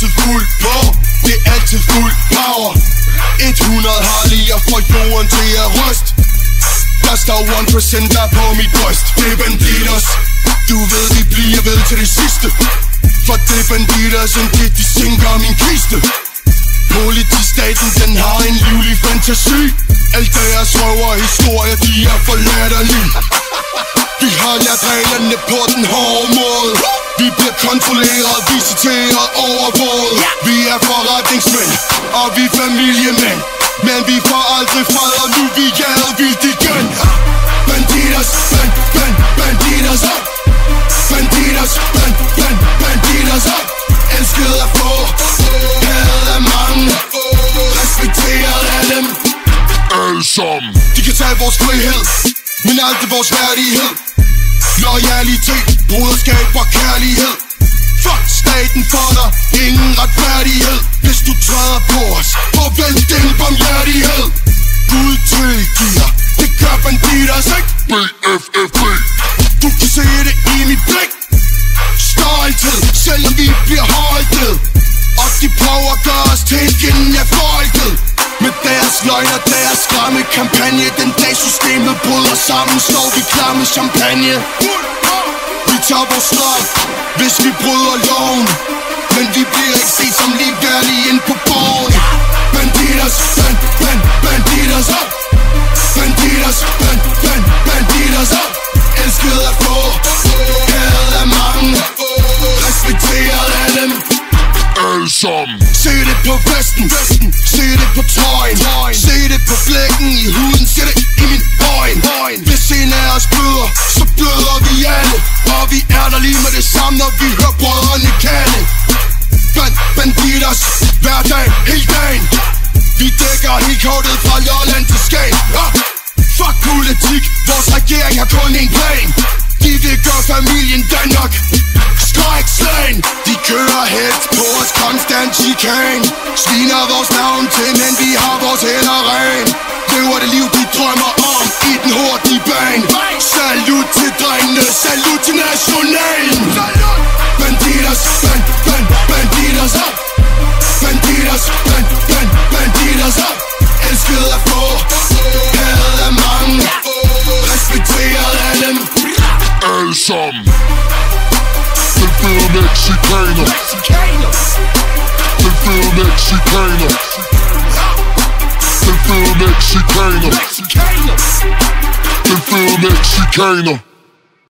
Altid fuld på Det er altid fuld power. 100 harlier for jorden til at ryst Der står 1% der på mit bryst. Det er banditers Du ved vi bliver ved til det sidste. For det er banditers end det de sænker min kiste. Politistaten den har en livlig fantasi. Alt deres røver historier de er for latterlige Vi har lært reglerne på den hårde måde kontrolleret, visiteret, overvåget Vi er forretningsmænd, og vi er familiemænd. Men vi får aldrig fred, og nu vi jaget vildt igen. Banditos, band, band, banditos up Banditos, band, band, banditos up Elsket af få, hadet af mange. Respekteret af dem. Alle sammen. De kan tage vores frihed, men aldrig vores værdighed. Loyalitet, broderskab og kærlighed Fuck staten for dig, ingen retfærdighed Hvis du træder på os, forvent din barmhjertighed Gud tilgiver, det gør banditter ikke BFFB Du kan se det i mit blik. Stolthed, selvom vi bliver holdet Og de prøver at gøre os til igen fjende af folket. Med deres løgn og deres skræmme kampagne Den dag systemet bryder sammen, står vi klar med champagne. Vi tager vores straf, hvis vi bryder loven. Men vi bliver ikke set som ligeværdige ind på borgen. Banditos, band, band, banditos up Banditos, band, band, banditos up Elsket af få, hadet af mange. Respekteret af dem Alle sammen. Se det på vesten, se det på trøjen lige med det samme, når vi hører brødrene kalde Band, banditers hverdag, hele dagen. Vi dækker helt kortet fra Lolland til Skagen. Ah! Fuck politik, vores regering har kun en plan. De vil gøre familien Danmark Skrækslagen. De kører helt på os konstant chikane Sviner vores navn til, men vi har vores hænder ren Lever det liv, de drømmer om i den hurtige bane. Salut til drengene, Alle sammen Den fede mexikaner Den fede mexikaner Den fede mexikaner Den fede mexikaner